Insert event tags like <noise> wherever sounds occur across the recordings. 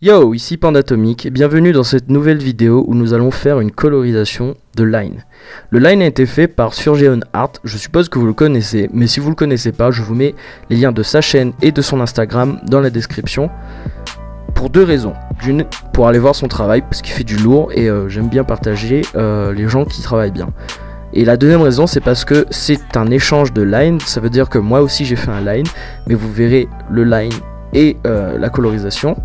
Yo, ici Pandatomic, bienvenue dans cette nouvelle vidéo où nous allons faire une colorisation de Line. Le Line a été fait par Surgeon Art, je suppose que vous le connaissez, mais si vous le connaissez pas, je vous mets les liens de sa chaîne et de son Instagram dans la description. Pour deux raisons. D'une, pour aller voir son travail, parce qu'il fait du lourd, et euh, j'aime bien partager euh, les gens qui travaillent bien. Et la deuxième raison, c'est parce que c'est un échange de line, ça veut dire que moi aussi j'ai fait un line, mais vous verrez le line et euh, la colorisation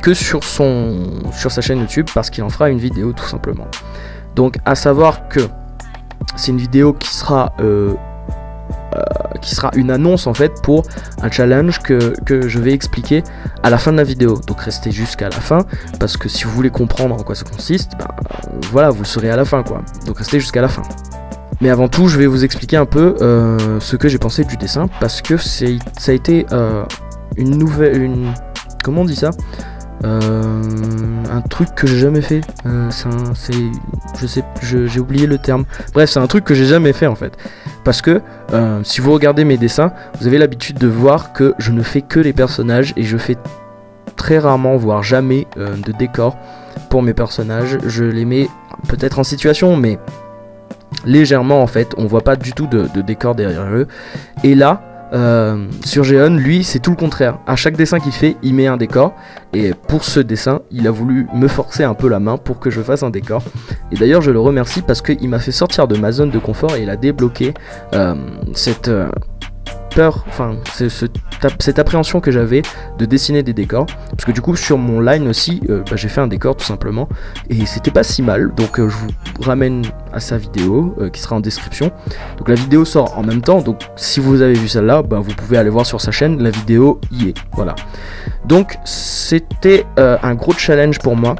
que sur, son, sur sa chaîne YouTube parce qu'il en fera une vidéo tout simplement. Donc à savoir que c'est une vidéo qui sera, euh, euh, qui sera une annonce en fait pour un challenge que, que, je vais expliquer à la fin de la vidéo. Donc restez jusqu'à la fin parce que si vous voulez comprendre en quoi ça consiste, ben, voilà, vous le saurez à la fin quoi. Donc restez jusqu'à la fin. Mais avant tout, je vais vous expliquer un peu euh, ce que j'ai pensé du dessin parce que ça a été une nouvelle, une comment on dit ça? euh, un truc que j'ai jamais fait. Euh, c'est, j'ai oublié le terme. Bref, c'est un truc que j'ai jamais fait en fait. Parce que euh, si vous regardez mes dessins, vous avez l'habitude de voir que je ne fais que les personnages et je fais très rarement, voire jamais, de décor pour mes personnages. Je les mets peut-être en situation, mais légèrement en fait. On voit pas du tout de décor derrière eux. Et là, euh, sur Géon, lui, c'est tout le contraire. À chaque dessin qu'il fait, il met un décor. Et pour ce dessin, il a voulu me forcer un peu la main pour que je fasse un décor. Et d'ailleurs, je le remercie parce qu'il m'a fait sortir de ma zone de confort et il a débloqué euh, cette, euh, peur, enfin cette appréhension que j'avais de dessiner des décors. Parce que du coup sur mon line aussi, euh, bah, j'ai fait un décor tout simplement. Et c'était pas si mal. Donc euh, je vous ramène à sa vidéo euh, qui sera en description. Donc la vidéo sort en même temps. Donc si vous avez vu celle-là, bah, vous pouvez aller voir sur sa chaîne. La vidéo y est. Voilà. Donc c'était un gros challenge pour moi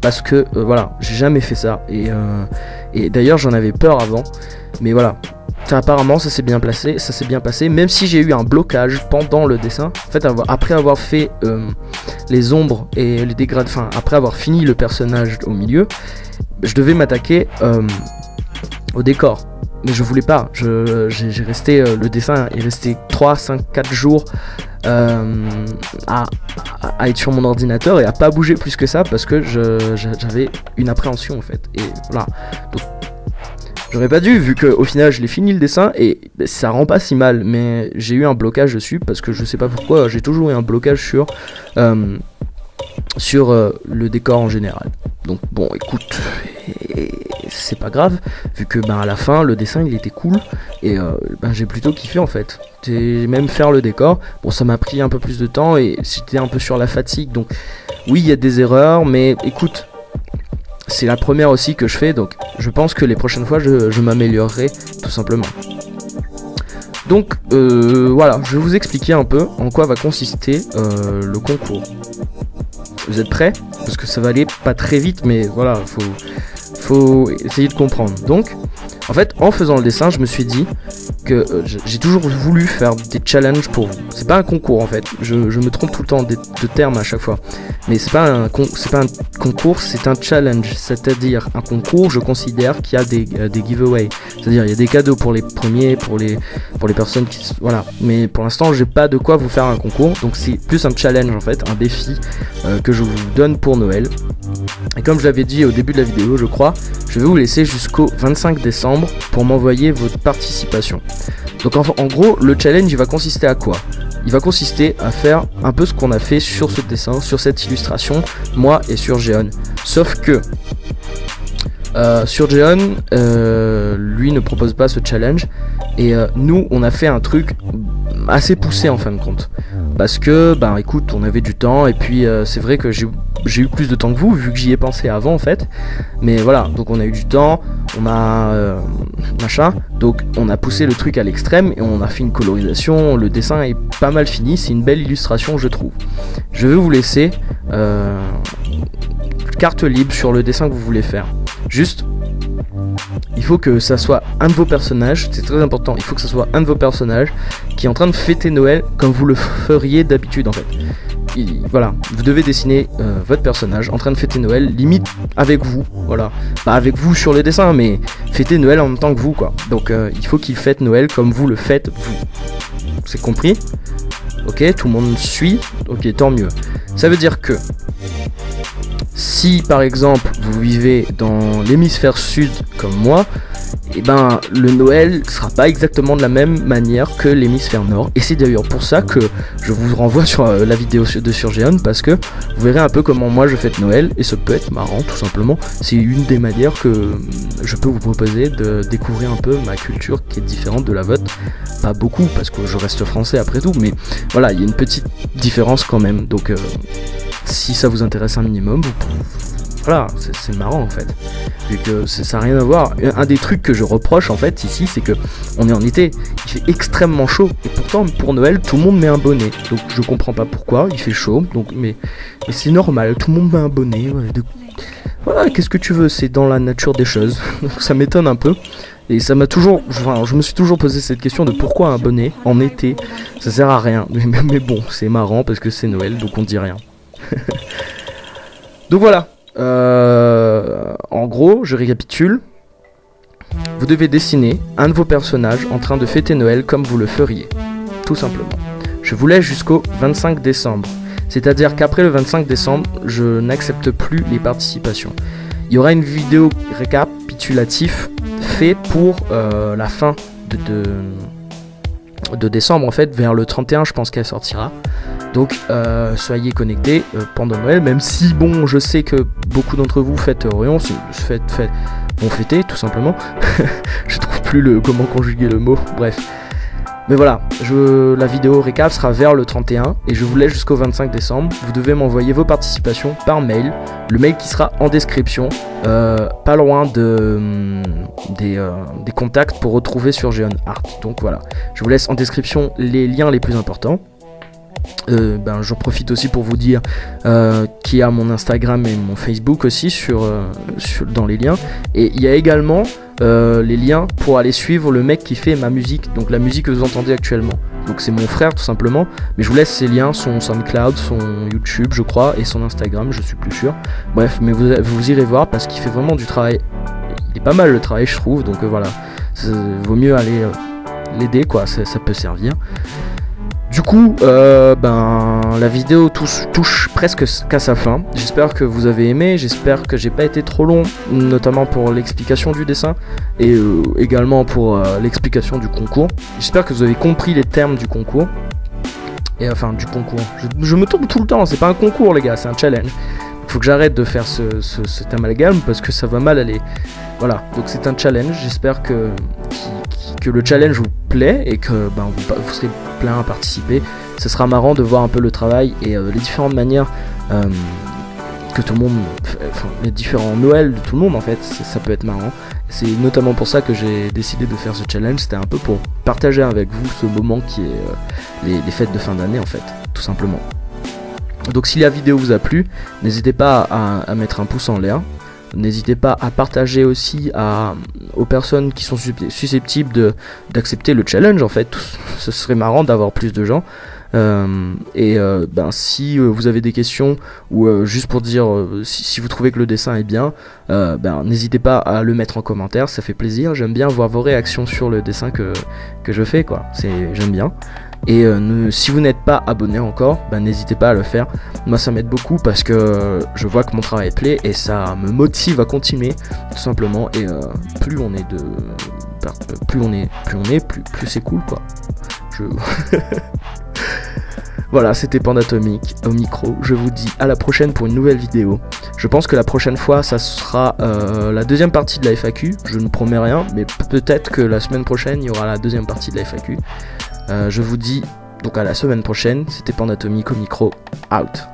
parce que voilà, j'ai jamais fait ça et d'ailleurs j'en avais peur avant, mais voilà, apparemment ça s'est bien placé, ça s'est bien passé, même si j'ai eu un blocage pendant le dessin. En fait, après avoir fait euh, les ombres et les dégrades, enfin après avoir fini le personnage au milieu, je devais m'attaquer euh, au décor. Mais je voulais pas. J'ai resté euh, le dessin est resté 3, 5, 4 jours à, être sur mon ordinateur et à pas bouger plus que ça parce que j'avais une appréhension en fait. Et voilà. Donc J'aurais pas dû, vu qu'au final je l'ai fini le dessin et ça rend pas si mal, mais j'ai eu un blocage dessus parce que je sais pas pourquoi, j'ai toujours eu un blocage sur, euh, sur euh, le décor en général. Donc bon, écoute, c'est pas grave, vu que ben, à la fin le dessin il était cool et euh, ben, j'ai plutôt kiffé en fait. Même faire le décor, bon ça m'a pris un peu plus de temps et j'étais un peu sur la fatigue, donc oui il y a des erreurs, mais écoute, c'est la première aussi que je fais, donc je pense que les prochaines fois je, m'améliorerai tout simplement. Donc euh, voilà, je vais vous expliquer un peu en quoi va consister euh, le concours. Vous êtes prêts? Parce que ça va aller pas très vite, mais voilà, faut, faut essayer de comprendre. Donc, en fait, en faisant le dessin, je me suis dit que euh, j'ai toujours voulu faire des challenges pour vous. C'est pas un concours en fait. Je, me trompe tout le temps de, termes à chaque fois. Mais c'est pas un concours, c'est un challenge. C'est-à-dire un concours, je considère qu'il y a des, euh, des giveaways. C'est-à-dire il y a des cadeaux pour les premiers, pour les pour les personnes qui voilà. Mais pour l'instant, j'ai pas de quoi vous faire un concours. Donc c'est plus un challenge en fait, un défi euh, que je vous donne pour Noël. Et comme je l'avais dit au début de la vidéo, je crois, je vais vous laisser jusqu'au 25 décembre pour m'envoyer votre participation. Donc en, gros, le challenge il va consister à quoi? Il va consister à faire un peu ce qu'on a fait sur ce dessin, sur cette illustration, moi et sur Jeon. Sauf que euh, sur Jeon, euh, lui ne propose pas ce challenge et euh, nous on a fait un truc assez poussé en fin de compte. Parce que, bah écoute, on avait du temps et puis c'est vrai que j'ai eu plus de temps que vous vu que j'y ai pensé avant en fait. Mais voilà, donc on a eu du temps, on a machin, donc on a poussé le truc à l'extrême et on a fait une colorisation. Le dessin est pas mal fini, c'est une belle illustration, je trouve. Je vais vous laisser carte libre sur le dessin que vous voulez faire. Juste, il faut que ça soit un de vos personnages, c'est très important, il faut que ça soit un de vos personnages qui est en train de fêter Noël comme vous le feriez d'habitude en fait voilà, vous devez dessiner euh, votre personnage en train de fêter Noël, limite avec vous, voilà. Pas avec vous sur le dessin, mais fêter Noël en même temps que vous, quoi. Donc euh, il faut qu'il fête Noël comme vous le faites, vous. C'est compris? Ok, tout le monde suit? Ok, tant mieux. Ça veut dire que si par exemple vous vivez dans l'hémisphère sud comme moi, et eh ben le Noël sera pas exactement de la même manière que l'hémisphère nord. Et c'est d'ailleurs pour ça que je vous renvoie sur euh, la vidéo de Surgeon parce que vous verrez un peu comment moi je fête Noël et ça peut être marrant tout simplement. C'est une des manières que euh, je peux vous proposer de découvrir un peu ma culture qui est différente de la vôtre. Pas beaucoup parce que je reste français après tout, mais voilà, il y a une petite différence quand même. Donc euh, si ça vous intéresse un minimum, voilà, c'est marrant en fait. Vu que ça n'a rien à voir. Un des trucs que je reproche en fait ici, c'est que on est en été, il fait extrêmement chaud. Et pourtant, pour Noël, tout le monde met un bonnet. Donc je comprends pas pourquoi, il fait chaud. Mais, c'est normal, tout le monde met un bonnet. Voilà, qu'est-ce que tu veux, c'est dans la nature des choses. <laughs> Donc ça m'étonne un peu. Et ça m'a toujours. Je me suis toujours posé cette question de pourquoi un bonnet en été? Ça sert à rien. <laughs> Mais, mais bon, c'est marrant parce que c'est Noël, donc on dit rien. <laughs> donc voilà, euh, en gros, je récapitule. Vous devez dessiner un de vos personnages en train de fêter Noël comme vous le feriez. Tout simplement. Je vous laisse jusqu'au 25 décembre. C'est-à-dire qu'après le 25 décembre, je n'accepte plus les participations. Il y aura une vidéo récapitulative fait pour euh, la fin de, de décembre en fait, vers le 31 je pense qu'elle sortira. Donc euh, soyez connectés euh, pendant Noël, même si bon je sais que beaucoup d'entre vous faites Orion, faites, faites, fêter tout simplement. <laughs> je trouve plus le comment conjuguer le mot, bref. Mais voilà, je, la vidéo récap sera vers le 31 et je vous laisse jusqu'au 25 décembre. Vous devez m'envoyer vos participations par mail. Le mail qui sera en description, euh, pas loin de, hum, des, des, contacts pour retrouver sur Geon Art. Donc voilà, je vous laisse en description les liens les plus importants. Euh, ben, j'en profite aussi pour vous dire euh, qu'il y a mon Instagram et mon Facebook aussi sur, euh, dans les liens. Et il y a également les liens pour aller suivre le mec qui fait ma musique, donc la musique que vous entendez actuellement. Donc c'est mon frère tout simplement. Mais je vous laisse ces liens, son SoundCloud, son YouTube je crois, et son Instagram, je suis plus sûr. Bref, mais vous, vous irez voir parce qu'il fait vraiment du travail. Il est pas mal le travail je trouve, donc voilà. Vaut mieux aller l'aider quoi, ça peut servir. Du coup, euh, ben, la vidéo touche, presque qu'à sa fin. J'espère que vous avez aimé, j'espère que j'ai pas été trop long, notamment pour l'explication du dessin et euh, également pour euh, l'explication du concours. J'espère que vous avez compris les termes du concours. Et enfin, du concours. Je, me tourne tout le temps, c'est pas un concours les gars, c'est un challenge. Faut que j'arrête de faire ce, cet amalgame parce que ça va mal aller. Voilà, donc c'est un challenge, j'espère que, que le challenge vous plaît et que ben, vous, serez plein à participer. Ce sera marrant de voir un peu le travail et euh, les différentes manières euh, que tout le monde, enfin, les différents Noëls de tout le monde en fait, ça peut être marrant. C'est notamment pour ça que j'ai décidé de faire ce challenge, c'était un peu pour partager avec vous ce moment qui est euh, les, fêtes de fin d'année en fait, tout simplement. Donc si la vidéo vous a plu, n'hésitez pas à mettre un pouce en l'air, N'hésitez pas à partager aussi aux personnes qui sont susceptibles d'accepter le challenge en fait. Ce serait marrant d'avoir plus de gens. Euh, et euh, ben, si euh, vous avez des questions ou juste pour dire si, vous trouvez que le dessin est bien, ben, n'hésitez pas à le mettre en commentaire, ça fait plaisir. J'aime bien voir vos réactions sur le dessin que, que je fais, quoi. J'aime bien. Et euh, si vous n'êtes pas abonné encore, bah, n'hésitez pas à le faire. Moi ça m'aide beaucoup parce que je vois que mon travail plaît et ça me motive à continuer tout simplement. Et euh, plus on est de, plus on est, plus on est, plus, plus c'est cool quoi. Je... <laughs> Voilà, c'était Pandatomique au micro. Je vous dis à la prochaine pour une nouvelle vidéo. Je pense que la prochaine fois, ça sera euh, la deuxième partie de la FAQ. Je ne promets rien, mais peut-être que la semaine prochaine, il y aura la deuxième partie de la FAQ. Euh, je vous dis donc à la semaine prochaine. C'était Pandatomique au micro. Out.